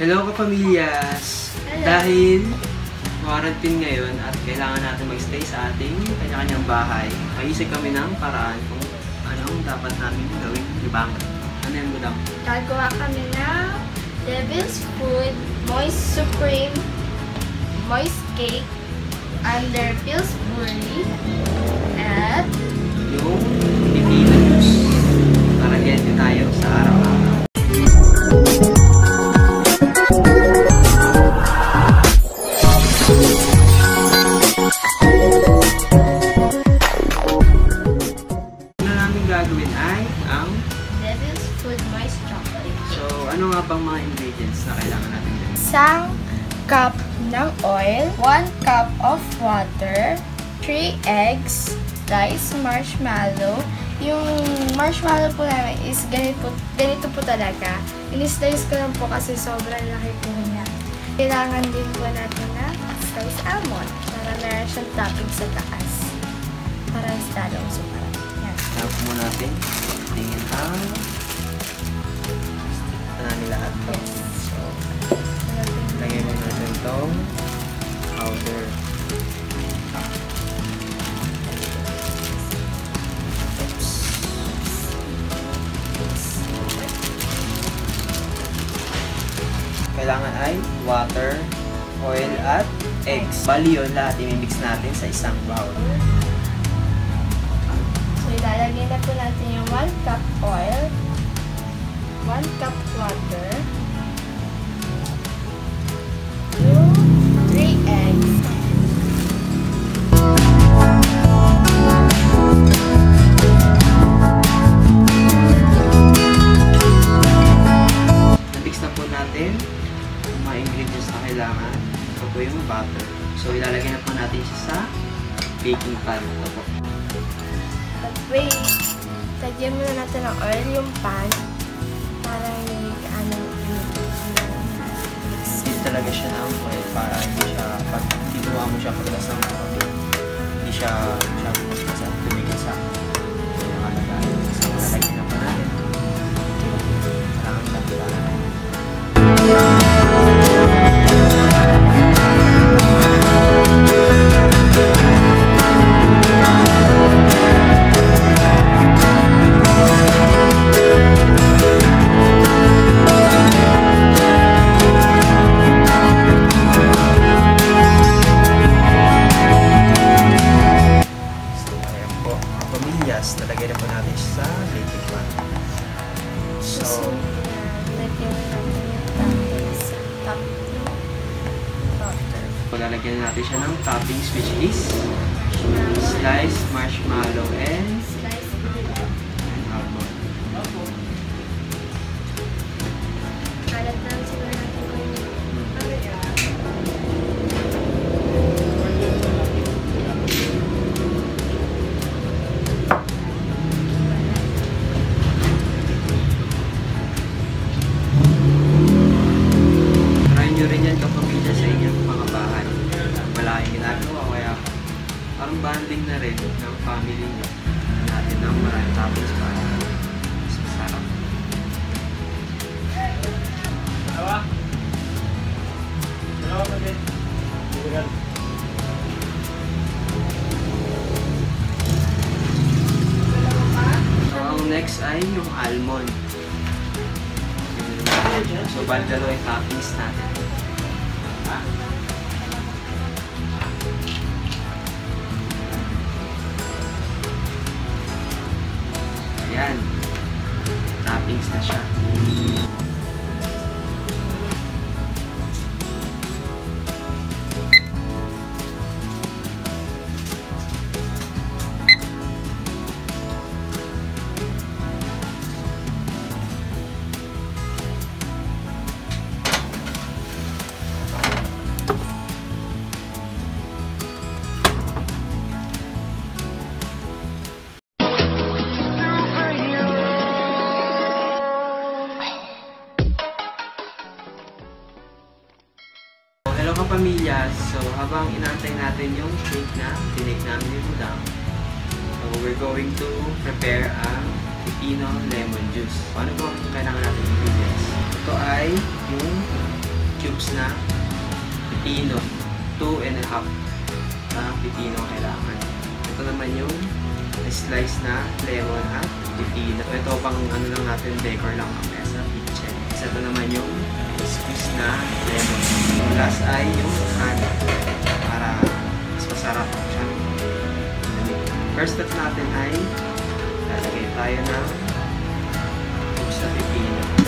Hello kapamilyas! Hello. Dahil quarantine ngayon at kailangan natin magstay sa ating kanya-kanyang bahay, maisip kami ng paraan kung anong dapat namin gawin libangan. Ano yan, Budang? Gagawa kami ng Devil's Food, Moist Supreme, Moist Cake, Under Pillsbury, at Yung pipino juice. Para healthy tayo sa araw-araw. Ano nga bang mga ingredients na kailangan natin gawin? Isang cup ng oil, 1 cup of water, 3 eggs, rice, marshmallow. Yung marshmallow po namin is ganito, ganito po talaga. In-slice ko lang po kasi sobrang laki po niya. Kailangan din po natin na sliced almond para meron siyang topping sa taas. Para mas lalong sumarap. Yan. Tapos mo natin. Tingin ang ito namin lahat to. So, Lagyan mo natin itong powder. Kailangan ay water, oil, at eggs. Bali yun lahat imimix natin sa isang bowl. So, ilalagay na po natin yung 1 cup oil, 1 cup water, yung 3 eggs, Na-mix na po natin yung mga ingredients na kailangan. Ito po yung butter. So, ilalagay na po natin siya sa baking pan. Ito po. Wait, lagyan muna natin ng oil yung pan para hindi ano mix. Hindi talaga siya ng oil para hindi siya, pag ginawa mo siya pagkas hindi siya siya basta toppings which is sliced marshmallow and So, bali dalawa yung toppings natin. Kapamilya, so habang inaantay natin yung cake na tinake namin yung udang, so we're going to prepare ang pipino lemon juice. Ano ba ang kailangan natin ingredients? Ito ay yung cubes na pipino. 2 and a half na pipino kailangan. Ito naman yung slice na lemon at pipino. Ito pang ano lang natin, decor lang kami sa kitchen. Ito naman yung squeeze na lemon. Last ay yung honey para mas masarap siya. First step natin ay lalagay tayo ng cubes na pipino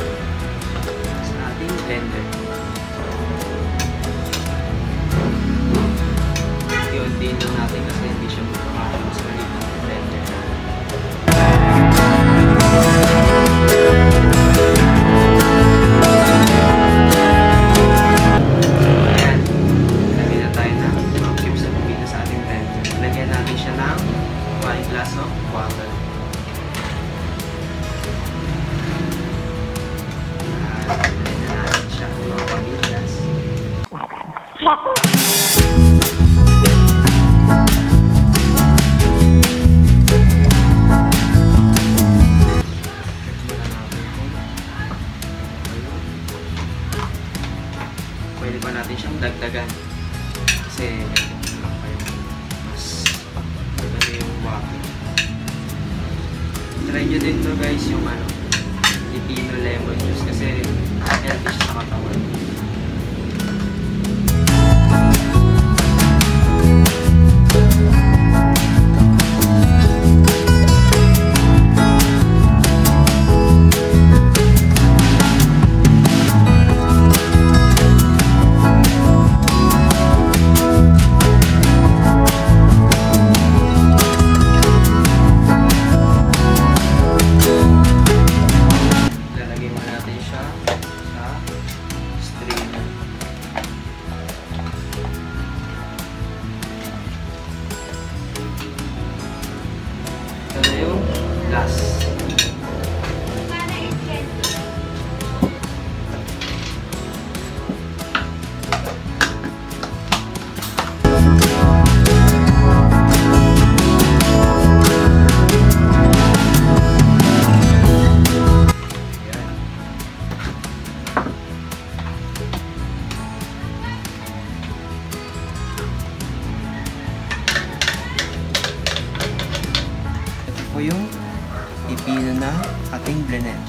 na ating blended.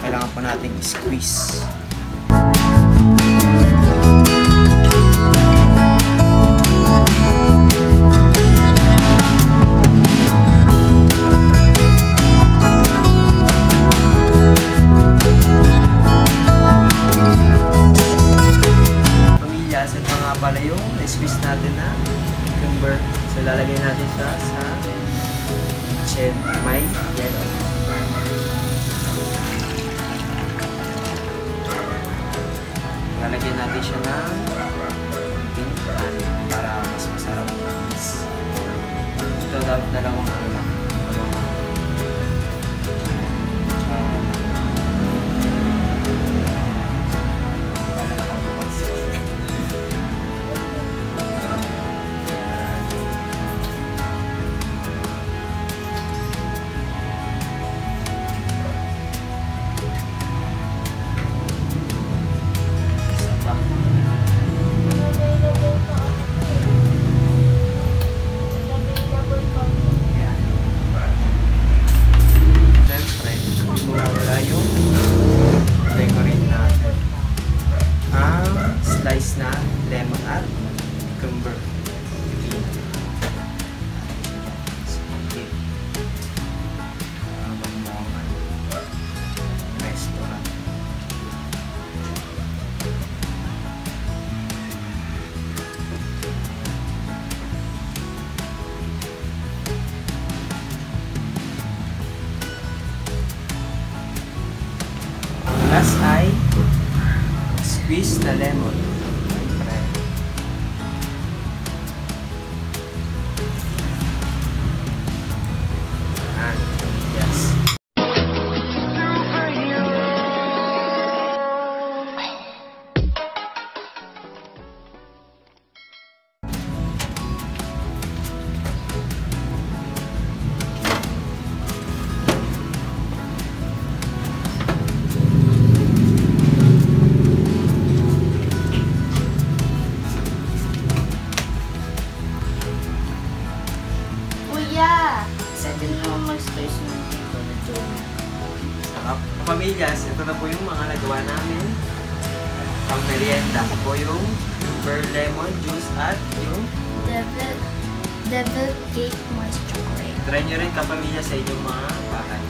Kailangan po natin i-squeeze. Siya ng honey para mas masarap. Ito dapat. Dalawang squeeze the lemon. Merienda po yung pearl lemon juice at yung Devil, devil cake moist chocolate. try nyo rin kapamilya sa inyong mga bahay.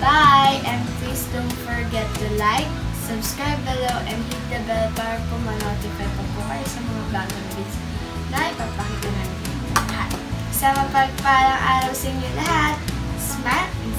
Bye! And please don't forget to like, subscribe below, and hit the bell para po ma-notify pa po kayo sa mga bagong videos na ipapakita namin lahat. Sa mapagpalang araw sa inyo lahat, smile and